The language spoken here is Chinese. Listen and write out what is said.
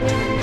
啊